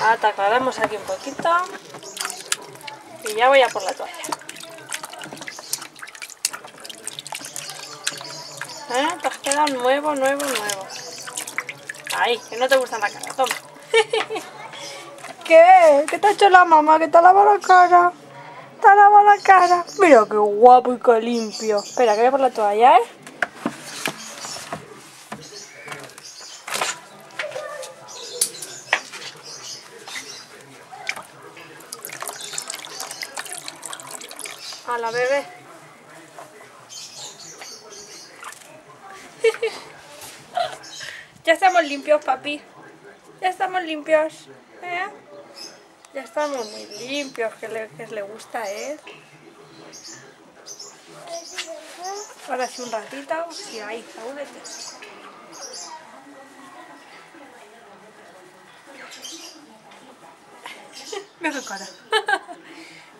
Ahora aclaramos aquí un poquito. Y ya voy a por la toalla. ¿Eh? Te has quedado nuevo, nuevo, nuevo. Ay, que no te gusta la cara, toma. ¿Qué? ¿Qué te ha hecho la mamá? ¿Que te ha lavado la cara? ¿Te ha lavado la cara? Mira qué guapo y qué limpio. Espera, que voy por la toalla, ¿eh? A la bebé. ya estamos limpios, papi. Ya estamos limpios. ¿eh? Ya estamos muy limpios, que le, que le gusta a él. Ahora sí un ratito, sí, ahí. Mira qué cara.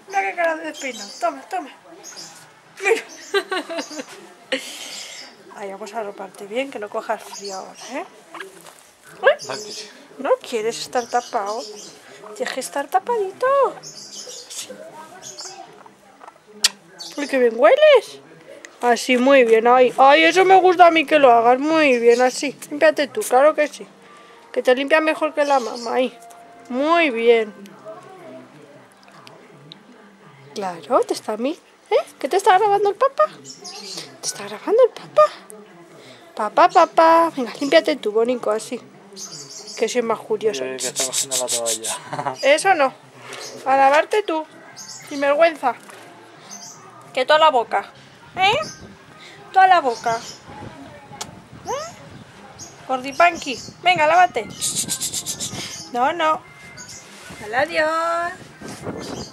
Mira qué cara de despeinado. Toma, toma. Mira. Ahí vamos a roparte bien, que no cojas frío ahora, ¿eh? Uy, ¿No quieres estar tapado? Tienes que estar tapadito. Sí. Uy, qué bien hueles. Así, muy bien. Ay, ay, eso me gusta a mí que lo hagas. Muy bien, así. Límpiate tú, claro que sí. Que te limpia mejor que la mamá. Ahí. Muy bien. Claro, te está a mí. ¿Eh? ¿Qué te está grabando el papá? ¿Te está grabando el papá? Papá, papá. Venga, límpiate tú, bonito, así. Que soy más curioso. que está cogiendo la toalla. Eso no. A lavarte tú. Sin vergüenza. Que toda la boca. ¿Eh? Toda la boca. ¿Eh? Gordipanqui. Venga, lávate. No, no. Adiós.